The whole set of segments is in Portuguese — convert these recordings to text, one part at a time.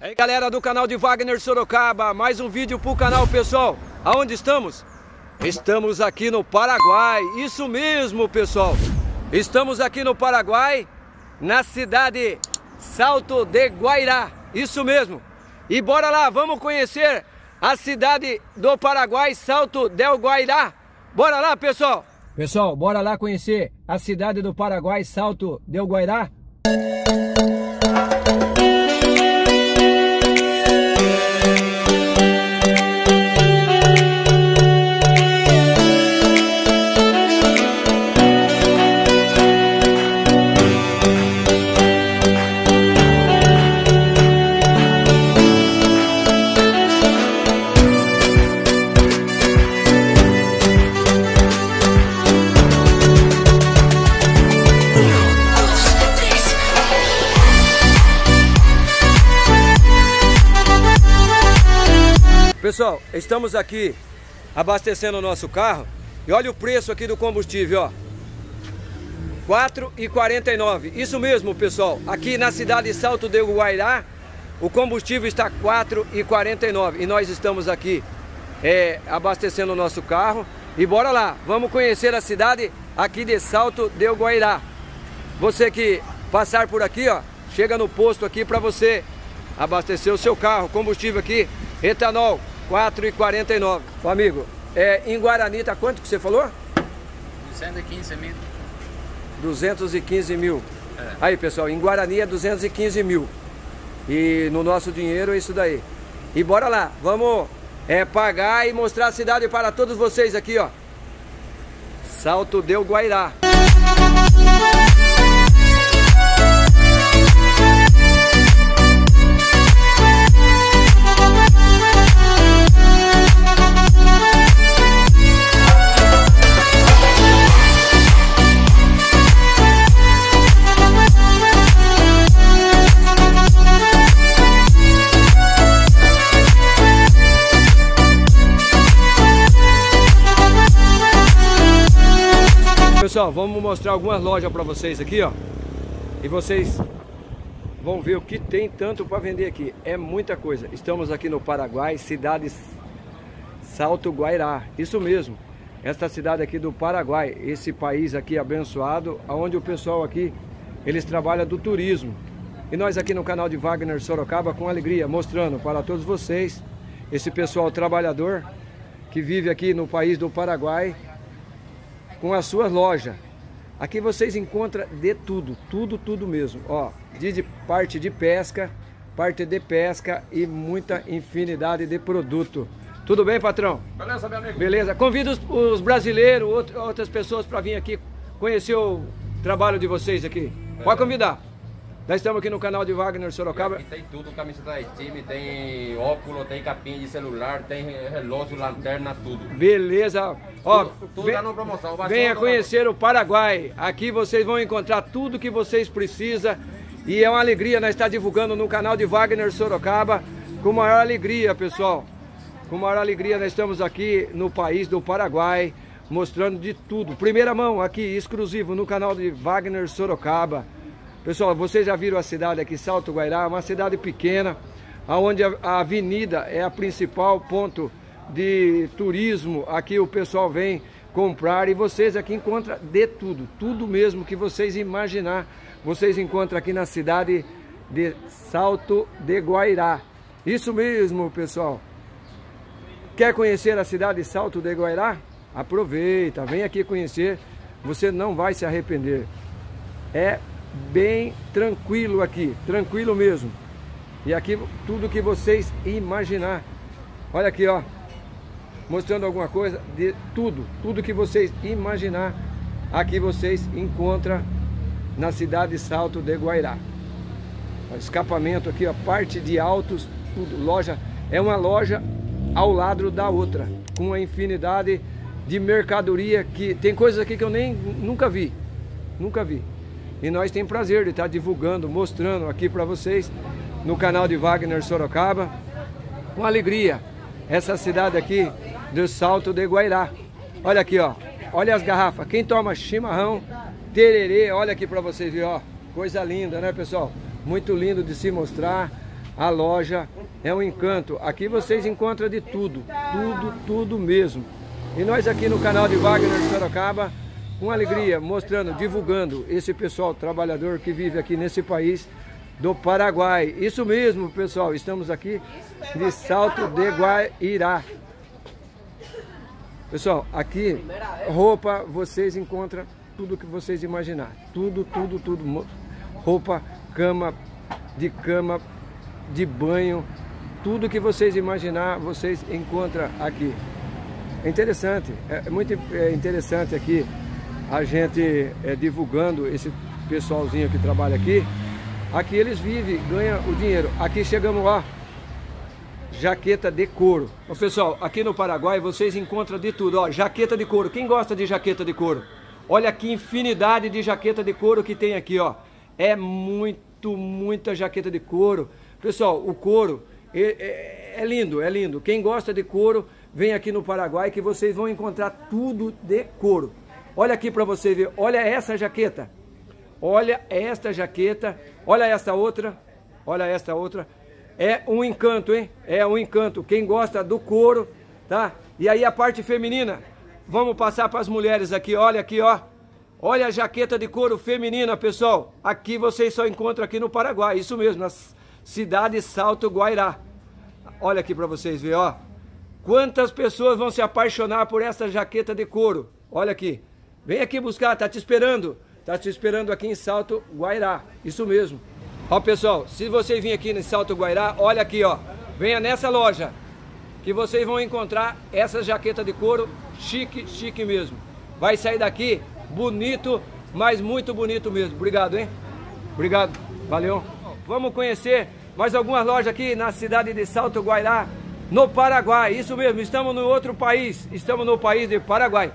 Aí galera do canal de Wagner Sorocaba, mais um vídeo pro canal pessoal. Aonde estamos? Estamos aqui no Paraguai, isso mesmo pessoal. Estamos aqui no Paraguai, na cidade Salto de Guairá, isso mesmo. E bora lá, vamos conhecer a cidade do Paraguai, Salto del Guairá. Bora lá pessoal. Pessoal, bora lá conhecer a cidade do Paraguai, Salto del Guairá. Pessoal, estamos aqui abastecendo o nosso carro e olha o preço aqui do combustível, ó. 4,49. Isso mesmo, pessoal. Aqui na cidade de Salto de Guairá, o combustível está 4,49 e nós estamos aqui é, abastecendo o nosso carro. E bora lá, vamos conhecer a cidade aqui de Salto de Guairá. Você que passar por aqui, ó, chega no posto aqui para você abastecer o seu carro. Combustível aqui, etanol, 4,49. Amigo, é, em Guarani tá quanto que você falou? 215 mil. 215 mil. É. Aí, pessoal, em Guarani é 215 mil. E no nosso dinheiro é isso daí. E bora lá, vamos é, pagar e mostrar a cidade para todos vocês aqui, ó. Salto Del Guairá. Pessoal, vamos mostrar algumas lojas para vocês aqui, ó. E vocês vão ver o que tem tanto para vender aqui. É muita coisa. Estamos aqui no Paraguai, cidade Salto Guairá. Isso mesmo. Esta cidade aqui do Paraguai, esse país aqui abençoado, onde o pessoal aqui, eles trabalham do turismo. E nós aqui no canal de Wagner Sorocaba, com alegria, mostrando para todos vocês, esse pessoal trabalhador que vive aqui no país do Paraguai, com as suas lojas. Aqui vocês encontram de tudo, tudo, tudo mesmo. Ó, de parte de pesca, parte de pesca e muita infinidade de produto. Tudo bem, patrão? Beleza, meu amigo? Beleza. Convido os, os brasileiros, outras pessoas para vir aqui conhecer o trabalho de vocês aqui. Pode convidar. Nós estamos aqui no canal de Wagner Sorocaba. Aqui tem tudo, camiseta da time, tem óculos, tem capinha de celular, tem relógio, lanterna, tudo. Beleza. Ó, tudo, tudo vem- tá na promoção. Venha conhecer o Paraguai. Aqui vocês vão encontrar tudo que vocês precisam. E é uma alegria nós estar divulgando no canal de Wagner Sorocaba. Com maior alegria, pessoal. Com maior alegria nós estamos aqui no país do Paraguai. Mostrando de tudo. Primeira mão aqui, exclusivo no canal de Wagner Sorocaba. Pessoal, vocês já viram a cidade aqui, Salto Guairá, uma cidade pequena, onde a, a avenida é a principal ponto de turismo. Aqui o pessoal vem comprar e vocês aqui encontram de tudo, tudo mesmo que vocês imaginar. Vocês encontram aqui na cidade de Salto de Guairá. Isso mesmo, pessoal. Quer conhecer a cidade de Salto de Guairá? Aproveita, vem aqui conhecer, você não vai se arrepender. É bem tranquilo aqui, tranquilo mesmo. E aqui tudo que vocês imaginar. Olha aqui, ó. Mostrando alguma coisa de tudo, tudo que vocês imaginar, aqui vocês encontram na cidade de Salto de Guairá. Escapamento aqui, ó, parte de autos, tudo, loja, é uma loja ao lado da outra, com uma infinidade de mercadoria que tem coisas aqui que eu nem nunca vi, nunca vi. E nós temos prazer de estar divulgando, mostrando aqui para vocês no canal de Wagner Sorocaba, com alegria, essa cidade aqui do Salto de Guairá. Olha aqui, ó, olha as garrafas. Quem toma chimarrão tererê. Olha aqui para vocês verem, ó. Coisa linda, né, pessoal? Muito lindo de se mostrar. A loja é um encanto. Aqui vocês encontram de tudo, tudo, tudo mesmo. E nós aqui no canal de Wagner Sorocaba, com alegria, mostrando, divulgando esse pessoal trabalhador que vive aqui nesse país do Paraguai. Isso mesmo, pessoal, estamos aqui de Salto de Guairá. Pessoal, aqui roupa vocês encontram tudo que vocês imaginar. Tudo, tudo, tudo. Roupa, cama, de cama, de banho, tudo que vocês imaginar, vocês encontram aqui. É interessante, é muito é interessante aqui a gente é, divulgando esse pessoalzinho que trabalha aqui. Aqui eles vivem, ganham o dinheiro. Aqui chegamos lá, jaqueta de couro. Ô, pessoal, aqui no Paraguai vocês encontram de tudo, ó, jaqueta de couro. Quem gosta de jaqueta de couro? Olha que infinidade de jaqueta de couro que tem aqui, ó. É muito, muita jaqueta de couro. Pessoal, o couro é, é, é lindo, é lindo. Quem gosta de couro, vem aqui no Paraguai que vocês vão encontrar tudo de couro. Olha aqui para você ver, olha essa jaqueta. Olha esta jaqueta, olha esta outra, olha esta outra. É um encanto, hein? É um encanto. Quem gosta do couro, tá? E aí a parte feminina. Vamos passar para as mulheres aqui. Olha aqui, ó. Olha a jaqueta de couro feminina, pessoal. Aqui vocês só encontram aqui no Paraguai. Isso mesmo, na cidade Salto Guairá. Olha aqui para vocês verem, ó. Quantas pessoas vão se apaixonar por essa jaqueta de couro? Olha aqui. Vem aqui buscar, tá te esperando. Tá te esperando aqui em Salto Guairá. Isso mesmo. Ó pessoal, se você vir aqui no Salto Guairá, olha aqui ó, venha nessa loja que vocês vão encontrar essa jaqueta de couro chique, chique mesmo. Vai sair daqui bonito, mas muito bonito mesmo. Obrigado, hein? Obrigado, valeu. Vamos conhecer mais algumas lojas aqui na cidade de Salto Guairá, no Paraguai. Isso mesmo, estamos no outro país, estamos no país de Paraguai.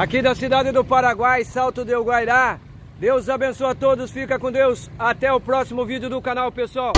Aqui da cidade do Paraguai, Salto de Guairá. Deus abençoe a todos, fica com Deus. Até o próximo vídeo do canal, pessoal.